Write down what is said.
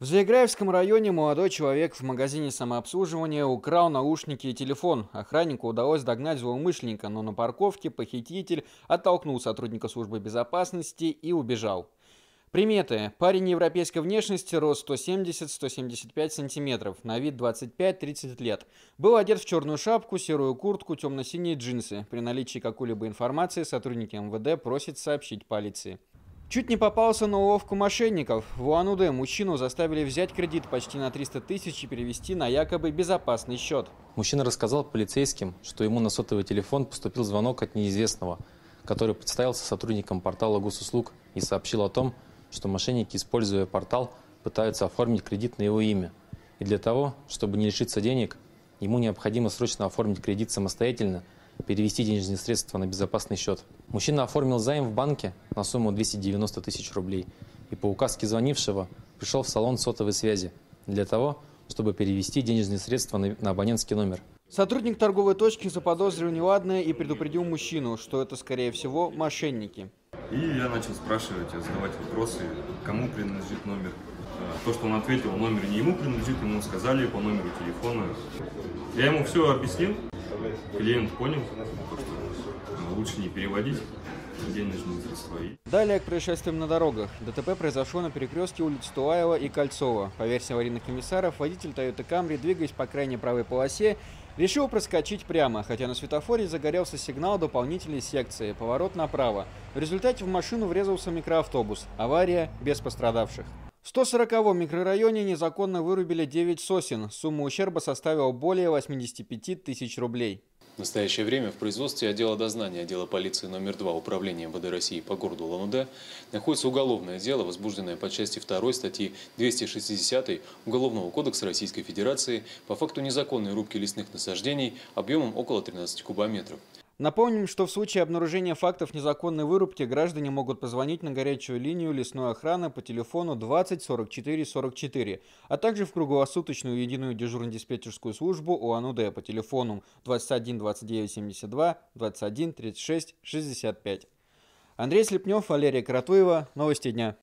В Заиграевском районе молодой человек в магазине самообслуживания украл наушники и телефон. Охраннику удалось догнать злоумышленника, но на парковке похититель оттолкнул сотрудника службы безопасности и убежал. Приметы. Парень европейской внешности, рост 170-175 сантиметров, на вид 25-30 лет. Был одет в черную шапку, серую куртку, темно-синие джинсы. При наличии какой-либо информации сотрудники МВД просят сообщить полиции. Чуть не попался на уловку мошенников. В Уан-Удэ мужчину заставили взять кредит почти на 300 тысяч и перевести на якобы безопасный счет. Мужчина рассказал полицейским, что ему на сотовый телефон поступил звонок от неизвестного, который представился сотрудником портала госуслуг и сообщил о том, что мошенники, используя портал, пытаются оформить кредит на его имя. И для того, чтобы не лишиться денег, ему необходимо срочно оформить кредит самостоятельно – перевести денежные средства на безопасный счет. Мужчина оформил займ в банке на сумму 290 тысяч рублей и по указке звонившего пришел в салон сотовой связи для того, чтобы перевести денежные средства на, абонентский номер. Сотрудник торговой точки заподозрил неладное и предупредил мужчину, что это, скорее всего, мошенники. И я начал спрашивать, задавать вопросы, кому принадлежит номер. Э, то, что он ответил, номер не ему принадлежит, ему сказали по номеру телефона. Я ему все объяснил, клиент понял, лучше не переводить денежные средства. Далее к происшествиям на дорогах. ДТП произошло на перекрестке улиц Туаева и Кольцова. По версии аварийных комиссаров, водитель Toyota Camry, двигаясь по крайней правой полосе, решил проскочить прямо, хотя на светофоре загорелся сигнал дополнительной секции «Поворот направо». В результате в машину врезался микроавтобус. Авария без пострадавших. В 140-м микрорайоне незаконно вырубили 9 сосен. Сумма ущерба составила более 85 тысяч рублей. В настоящее время в производстве отдела дознания отдела полиции номер 2 Управления МВД России по городу Улан-Удэ находится уголовное дело, возбужденное по части 2 статьи 260 Уголовного кодекса Российской Федерации по факту незаконной рубки лесных насаждений объемом около 13 кубометров. Напомним, что в случае обнаружения фактов незаконной вырубки граждане могут позвонить на горячую линию лесной охраны по телефону 20 44 44, а также в круглосуточную единую дежурно-диспетчерскую службу УАНУД по телефону 21 29 72 21 36 65. Андрей Слепнев, Валерия Каратуева. Новости дня.